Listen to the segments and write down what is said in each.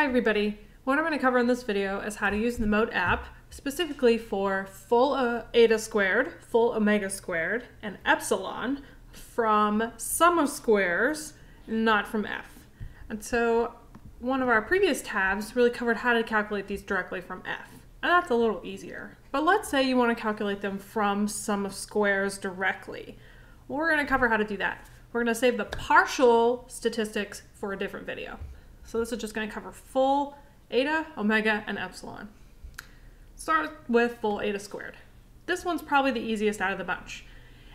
Hi everybody. What I'm going to cover in this video is how to use the MOTE app specifically for full uh, eta squared, full omega squared, and epsilon from sum of squares, not from f. And so one of our previous tabs really covered how to calculate these directly from f. And that's a little easier. But let's say you want to calculate them from sum of squares directly. We're going to cover how to do that. We're going to save the partial statistics for a different video. So this is just going to cover full eta, omega, and epsilon. Start with full eta squared. This one's probably the easiest out of the bunch.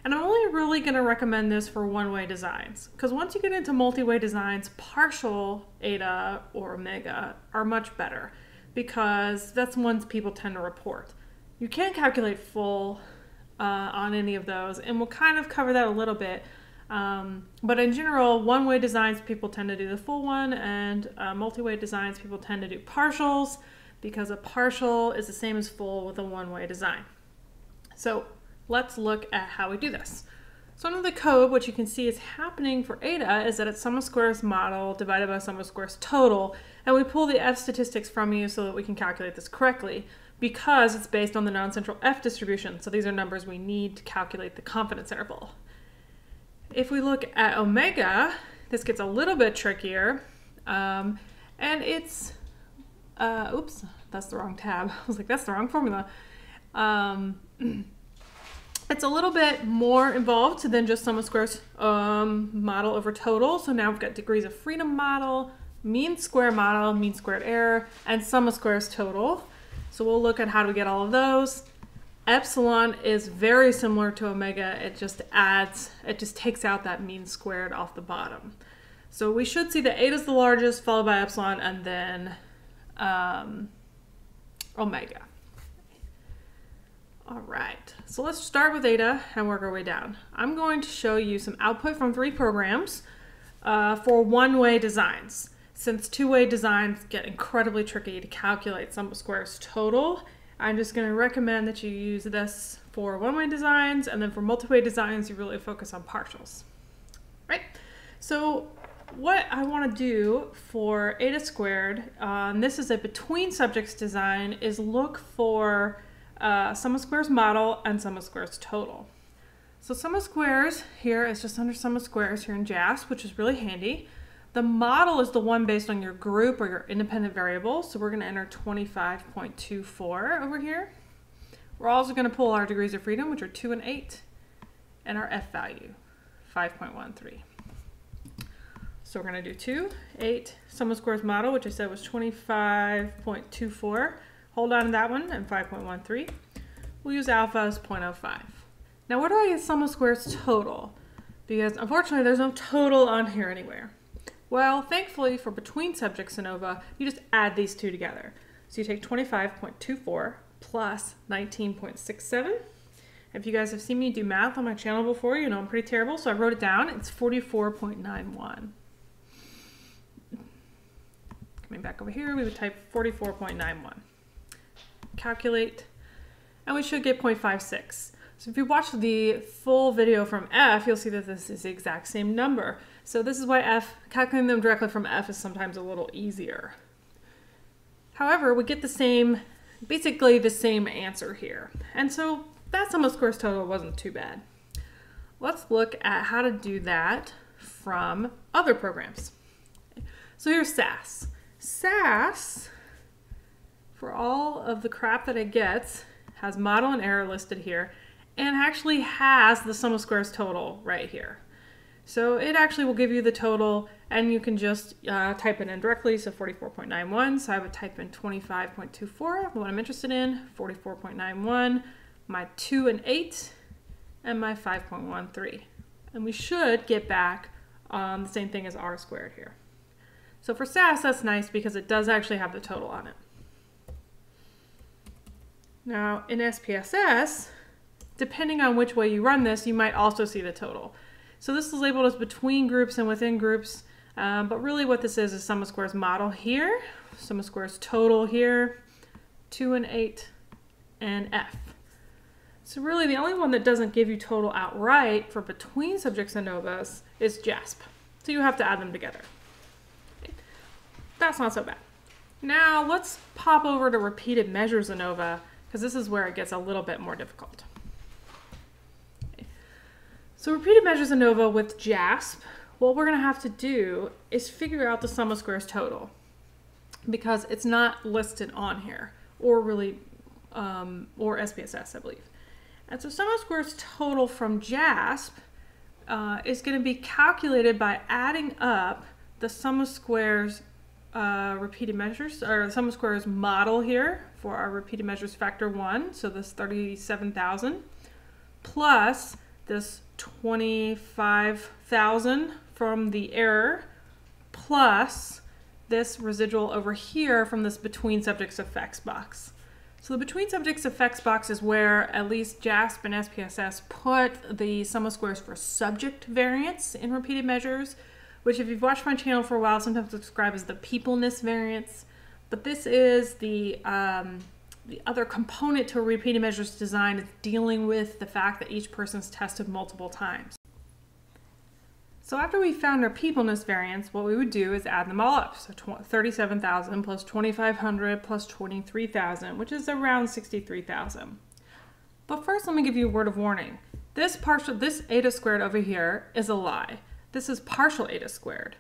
And I'm only really going to recommend this for one-way designs because once you get into multi-way designs, partial eta or omega are much better because that's ones people tend to report. You can't calculate full uh, on any of those, and we'll kind of cover that a little bit um, but in general, one-way designs, people tend to do the full one, and uh, multi-way designs, people tend to do partials because a partial is the same as full with a one-way design. So let's look at how we do this. So under the code, what you can see is happening for eta is that it's sum of squares model divided by sum of squares total, and we pull the f statistics from you so that we can calculate this correctly because it's based on the non-central f distribution. So these are numbers we need to calculate the confidence interval. If we look at omega, this gets a little bit trickier. Um, and it's, uh, oops, that's the wrong tab. I was like, that's the wrong formula. Um, it's a little bit more involved than just sum of squares um, model over total. So now we've got degrees of freedom model, mean square model, mean squared error, and sum of squares total. So we'll look at how to get all of those. Epsilon is very similar to omega. It just adds, it just takes out that mean squared off the bottom. So we should see that eta is the largest, followed by epsilon, and then um, omega. All right, so let's start with eta and work our way down. I'm going to show you some output from three programs uh, for one-way designs. Since two-way designs get incredibly tricky to calculate sum of squares total, I'm just going to recommend that you use this for one-way designs and then for multi-way designs you really focus on partials. Right? So what I want to do for eta squared, um, this is a between subjects design, is look for uh, sum of squares model and sum of squares total. So sum of squares here is just under sum of squares here in JASP, which is really handy. The model is the one based on your group or your independent variable. So we're going to enter 25.24 over here. We're also going to pull our degrees of freedom, which are 2 and 8, and our f value, 5.13. So we're going to do 2, 8, sum of squares model, which I said was 25.24. Hold on to that one, and 5.13. We'll use alpha as 0.05. Now where do I get sum of squares total? Because unfortunately there's no total on here anywhere. Well, thankfully for between subjects ANOVA, you just add these two together. So you take 25.24 plus 19.67. If you guys have seen me do math on my channel before, you know I'm pretty terrible, so I wrote it down. It's 44.91. Coming back over here, we would type 44.91. Calculate, and we should get 0.56. So if you watch the full video from F, you'll see that this is the exact same number. So this is why F, calculating them directly from F is sometimes a little easier. However, we get the same, basically the same answer here. And so that sum of squares total wasn't too bad. Let's look at how to do that from other programs. So here's SAS. SAS, for all of the crap that it gets, has model and error listed here and actually has the sum of squares total right here. So it actually will give you the total and you can just uh, type it in directly. So 44.91, so I would type in 25.24, what I'm interested in, 44.91, my 2 and 8, and my 5.13. And we should get back um, the same thing as r squared here. So for SAS, that's nice because it does actually have the total on it. Now in SPSS, depending on which way you run this, you might also see the total. So this is labeled as between groups and within groups, um, but really what this is is sum of squares model here, sum of squares total here, 2 and 8, and F. So really the only one that doesn't give you total outright for between subjects ANOVAs is JASP. So you have to add them together. That's not so bad. Now let's pop over to repeated measures ANOVA because this is where it gets a little bit more difficult. So repeated measures ANOVA with JASP, what we're going to have to do is figure out the sum of squares total because it's not listed on here or really, um, or SPSS, I believe. And so sum of squares total from JASP uh, is going to be calculated by adding up the sum of squares uh, repeated measures, or the sum of squares model here for our repeated measures factor one, so this 37,000, plus this 25,000 from the error, plus this residual over here from this between subjects effects box. So the between subjects effects box is where at least JASP and SPSS put the sum of squares for subject variance in repeated measures, which if you've watched my channel for a while, sometimes described as the peopleness variance. But this is the, um, the other component to a repeated measures design is dealing with the fact that each person's tested multiple times. So after we found our peopleness variance, what we would do is add them all up. So 37,000 plus 2,500 plus 23,000, which is around 63,000. But first, let me give you a word of warning. This partial, this eta squared over here is a lie. This is partial eta squared.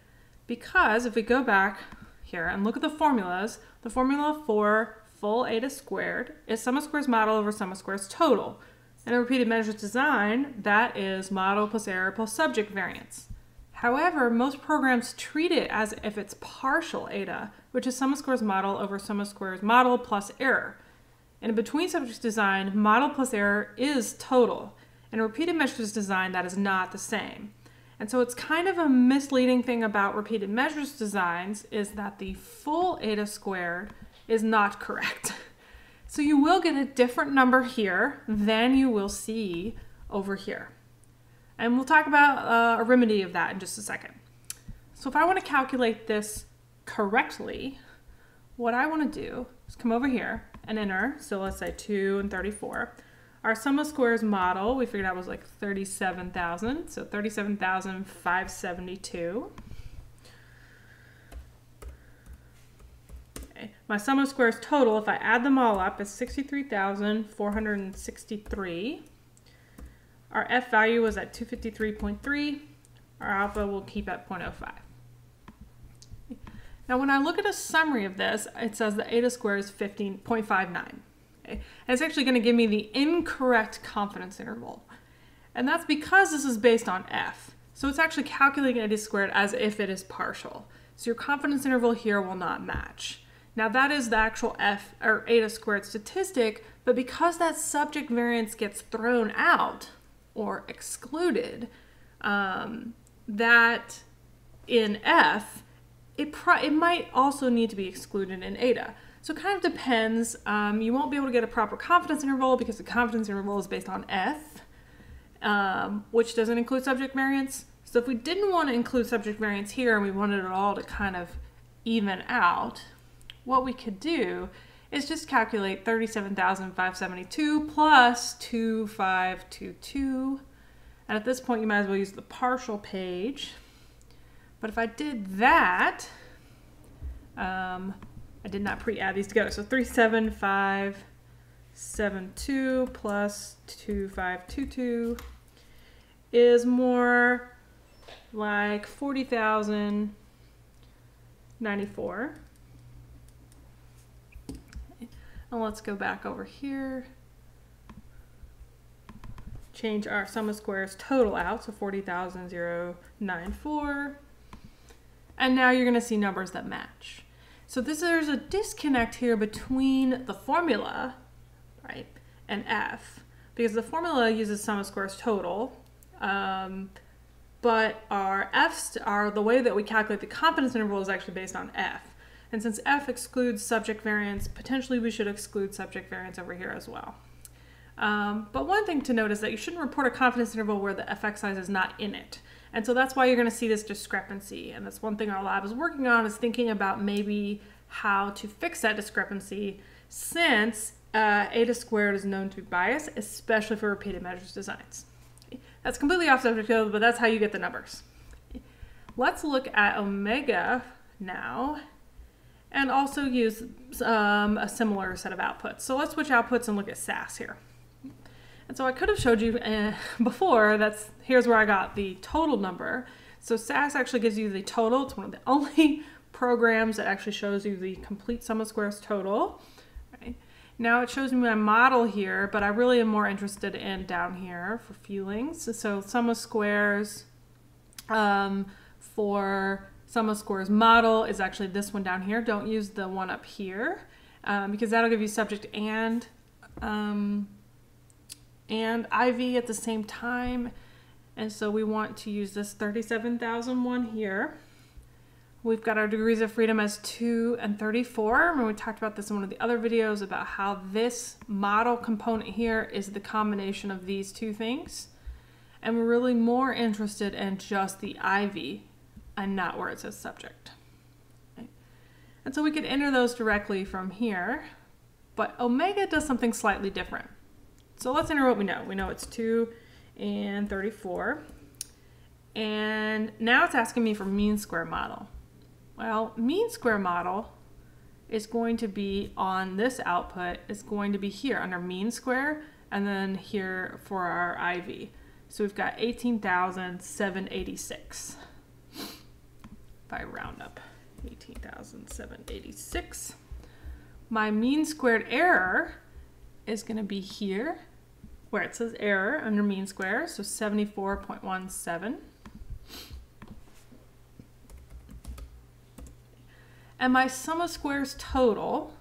Because if we go back here and look at the formulas, the formula for full eta squared is sum of squares model over sum of squares total. In a repeated measures design, that is model plus error plus subject variance. However, most programs treat it as if it's partial eta, which is sum of squares model over sum of squares model plus error. In a between subjects design, model plus error is total. In a repeated measures design, that is not the same. And so it's kind of a misleading thing about repeated measures designs is that the full eta squared is not correct. So you will get a different number here than you will see over here. And we'll talk about uh, a remedy of that in just a second. So if I want to calculate this correctly, what I want to do is come over here and enter, so let's say 2 and 34. Our sum of squares model, we figured out was like 37,000, so 37,572. Okay. My sum of squares total, if I add them all up, is 63,463. Our F value was at 253.3. Our alpha will keep at 0.05. Now, when I look at a summary of this, it says the eta squared is 15.59. Okay? It's actually going to give me the incorrect confidence interval. And that's because this is based on F. So it's actually calculating eta squared as if it is partial. So your confidence interval here will not match. Now that is the actual F or eta squared statistic, but because that subject variance gets thrown out, or excluded, um, that in F, it, it might also need to be excluded in eta. So it kind of depends. Um, you won't be able to get a proper confidence interval because the confidence interval is based on F, um, which doesn't include subject variance. So if we didn't want to include subject variance here and we wanted it all to kind of even out, what we could do is just calculate 37,572 plus 2522. And at this point, you might as well use the partial page. But if I did that, um, I did not pre-add these together. So 37572 plus 2522 is more like 40,094. And let's go back over here. Change our sum of squares total out, so 40,094. And now you're gonna see numbers that match. So this there's a disconnect here between the formula, right, and F, because the formula uses sum of squares total, um, but our F's are the way that we calculate the confidence interval is actually based on F. And since F excludes subject variance, potentially we should exclude subject variance over here as well. Um, but one thing to note is that you shouldn't report a confidence interval where the effect size is not in it. And so that's why you're going to see this discrepancy. And that's one thing our lab is working on is thinking about maybe how to fix that discrepancy since uh, eta squared is known to be biased, especially for repeated measures designs. That's completely off subject, field, but that's how you get the numbers. Let's look at omega now and also use um, a similar set of outputs. So let's switch outputs and look at SAS here. And so I could have showed you uh, before, that's here's where I got the total number. So SAS actually gives you the total. It's one of the only programs that actually shows you the complete sum of squares total. Right? Now it shows me my model here, but I really am more interested in down here for feelings. So sum of squares um, for sum of squares model is actually this one down here. Don't use the one up here um, because that'll give you subject and um, and IV at the same time. And so we want to use this 37,001 here. We've got our degrees of freedom as 2 and 34. And we talked about this in one of the other videos about how this model component here is the combination of these two things. And we're really more interested in just the IV and not where it says subject. And so we could enter those directly from here, but omega does something slightly different. So let's enter what we know. We know it's 2 and 34. And now it's asking me for mean square model. Well, mean square model is going to be on this output, is going to be here under mean square, and then here for our IV. So we've got 18,786. I round up 18,786. My mean squared error is going to be here, where it says error under mean square, so 74.17. and my sum of squares total.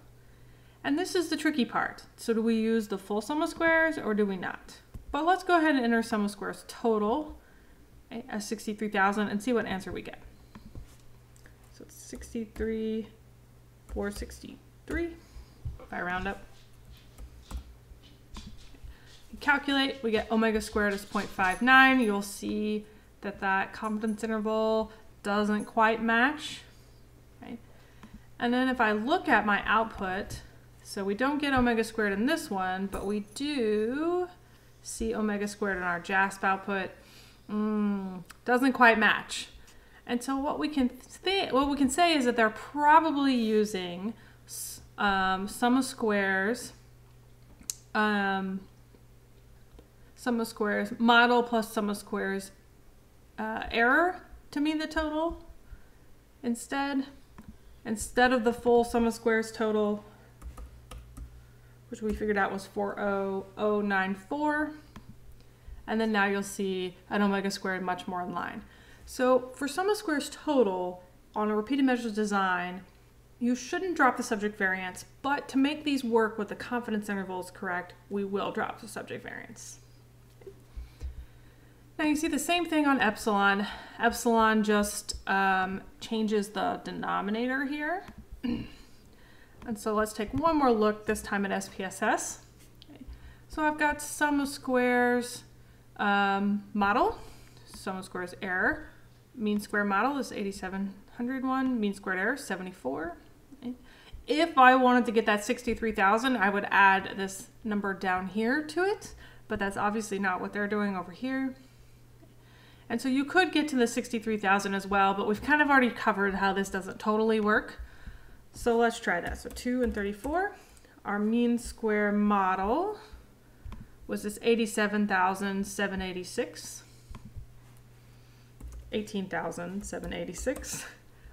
And this is the tricky part. So do we use the full sum of squares or do we not? But let's go ahead and enter sum of squares total as 63,000 and see what answer we get. So it's 63, 463, if I round up. Calculate, we get omega squared is 0.59. You'll see that that confidence interval doesn't quite match. And then if I look at my output, so we don't get omega squared in this one, but we do see omega squared in our JASP output. Mm, doesn't quite match. And so what we can what we can say is that they're probably using um, sum of squares, um, sum of squares model plus sum of squares uh, error to mean the total instead instead of the full sum of squares total, which we figured out was 40094. And then now you'll see an omega squared much more in line. So for sum of squares total on a repeated measures design, you shouldn't drop the subject variance, but to make these work with the confidence intervals correct, we will drop the subject variance. Now you see the same thing on epsilon. Epsilon just um, changes the denominator here. and so let's take one more look, this time at SPSS. Okay. So I've got sum of squares um, model, sum of squares error. Mean square model is 8701, mean squared error 74. If I wanted to get that 63,000, I would add this number down here to it, but that's obviously not what they're doing over here. And so you could get to the 63,000 as well, but we've kind of already covered how this doesn't totally work. So let's try that. So 2 and 34. Our mean square model was this 87,786. 18,786.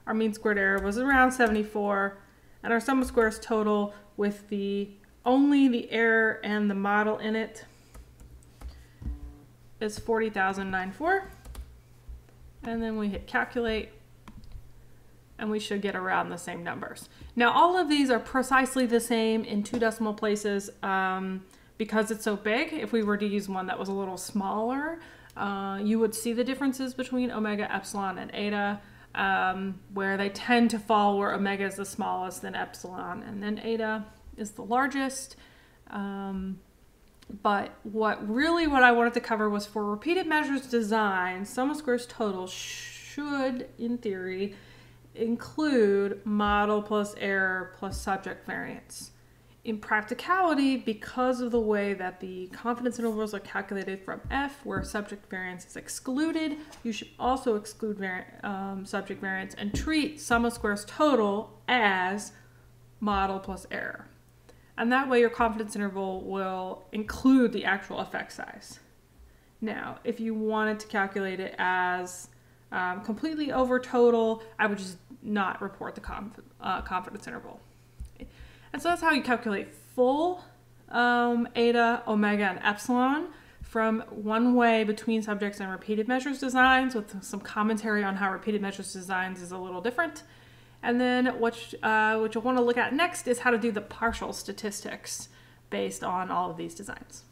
Our mean squared error was around 74. And our sum of squares total with the only the error and the model in it is 40,094 and then we hit calculate and we should get around the same numbers. Now all of these are precisely the same in two decimal places um, because it's so big. If we were to use one that was a little smaller, uh, you would see the differences between omega, epsilon, and eta, um, where they tend to fall where omega is the smallest, then epsilon, and then eta is the largest. Um, but what really what I wanted to cover was for repeated measures design, sum of squares total should, in theory, include model plus error plus subject variance. In practicality, because of the way that the confidence intervals are calculated from F, where subject variance is excluded, you should also exclude um, subject variance and treat sum of squares total as model plus error. And that way, your confidence interval will include the actual effect size. Now, if you wanted to calculate it as um, completely over total, I would just not report the conf- uh, confidence interval. And so that's how you calculate full um, eta, omega, and epsilon from one way between subjects and repeated measures designs with some commentary on how repeated measures designs is a little different. And then what, uh, what you'll want to look at next is how to do the partial statistics based on all of these designs.